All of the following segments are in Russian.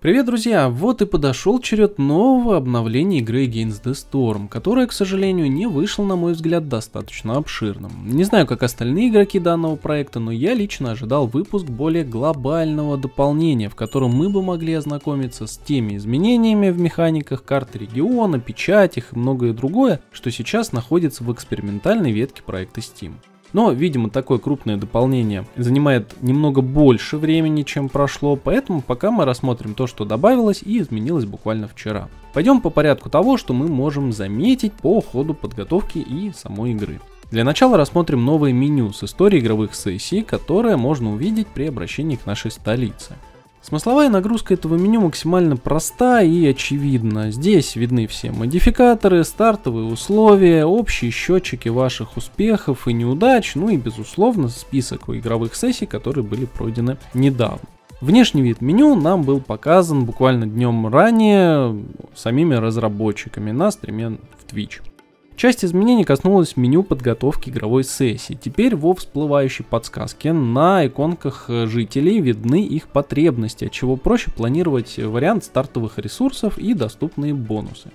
Привет, друзья! Вот и подошел черед нового обновления игры Against the Storm, которое, к сожалению, не вышло, на мой взгляд, достаточно обширным. Не знаю, как остальные игроки данного проекта, но я лично ожидал выпуск более глобального дополнения, в котором мы бы могли ознакомиться с теми изменениями в механиках карты региона, печатях и многое другое, что сейчас находится в экспериментальной ветке проекта Steam. Но, видимо, такое крупное дополнение занимает немного больше времени, чем прошло, поэтому пока мы рассмотрим то, что добавилось и изменилось буквально вчера. Пойдем по порядку того, что мы можем заметить по ходу подготовки и самой игры. Для начала рассмотрим новое меню с историей игровых сессий, которое можно увидеть при обращении к нашей столице. Смысловая нагрузка этого меню максимально проста и очевидна. Здесь видны все модификаторы, стартовые условия, общие счетчики ваших успехов и неудач, ну и безусловно список игровых сессий, которые были пройдены недавно. Внешний вид меню нам был показан буквально днем ранее самими разработчиками на стриме в Twitch. Часть изменений коснулась меню подготовки игровой сессии. Теперь во всплывающей подсказке на иконках жителей видны их потребности, от чего проще планировать вариант стартовых ресурсов и доступные бонусы.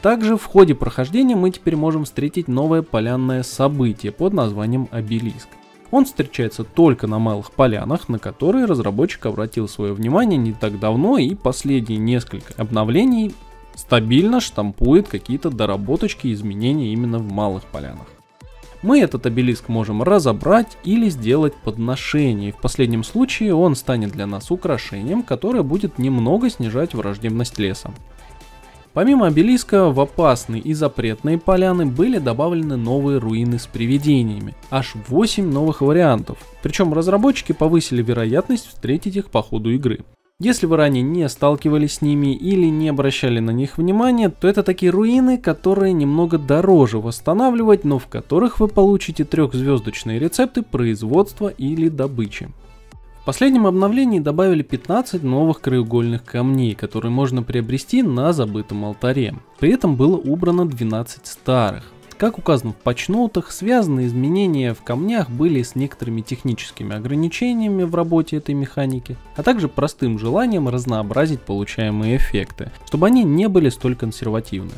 Также в ходе прохождения мы теперь можем встретить новое полянное событие под названием Обелиск. Он встречается только на малых полянах, на которые разработчик обратил свое внимание не так давно и последние несколько обновлений стабильно штампует какие-то доработочки и изменения именно в малых полянах. Мы этот обелиск можем разобрать или сделать подношение. В последнем случае он станет для нас украшением, которое будет немного снижать враждебность леса. Помимо обелиска, в опасные и запретные поляны были добавлены новые руины с привидениями. Аж 8 новых вариантов. Причем разработчики повысили вероятность встретить их по ходу игры. Если вы ранее не сталкивались с ними или не обращали на них внимания, то это такие руины, которые немного дороже восстанавливать, но в которых вы получите трехзвездочные рецепты производства или добычи. В последнем обновлении добавили 15 новых краеугольных камней, которые можно приобрести на забытом алтаре. При этом было убрано 12 старых. Как указано в патчноутах, связанные изменения в камнях были с некоторыми техническими ограничениями в работе этой механики, а также простым желанием разнообразить получаемые эффекты, чтобы они не были столь консервативны.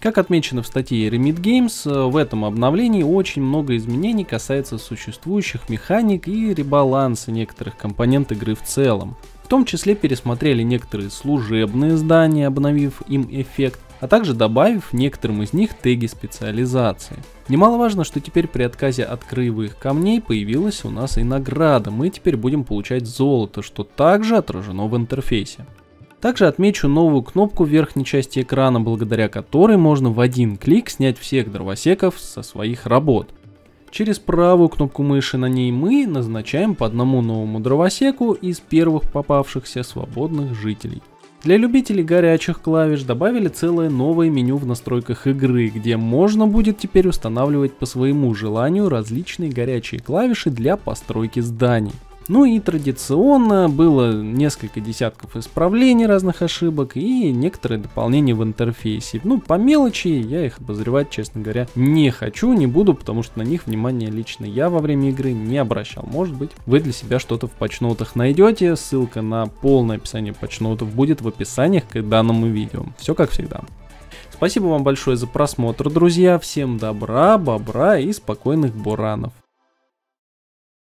Как отмечено в статье Remit Games, в этом обновлении очень много изменений касается существующих механик и ребаланса некоторых компонент игры в целом. В том числе пересмотрели некоторые служебные здания, обновив им эффект, а также добавив некоторым из них теги специализации. Немаловажно, что теперь при отказе от краевых камней появилась у нас и награда, мы теперь будем получать золото, что также отражено в интерфейсе. Также отмечу новую кнопку в верхней части экрана, благодаря которой можно в один клик снять всех дровосеков со своих работ. Через правую кнопку мыши на ней мы назначаем по одному новому дровосеку из первых попавшихся свободных жителей. Для любителей горячих клавиш добавили целое новое меню в настройках игры, где можно будет теперь устанавливать по своему желанию различные горячие клавиши для постройки зданий. Ну и традиционно было несколько десятков исправлений разных ошибок и некоторые дополнения в интерфейсе. Ну, по мелочи я их обозревать, честно говоря, не хочу, не буду, потому что на них внимание лично я во время игры не обращал. Может быть, вы для себя что-то в патчноутах найдете, ссылка на полное описание патчноутов будет в описании к данному видео. Все как всегда. Спасибо вам большое за просмотр, друзья. Всем добра, бобра и спокойных буранов.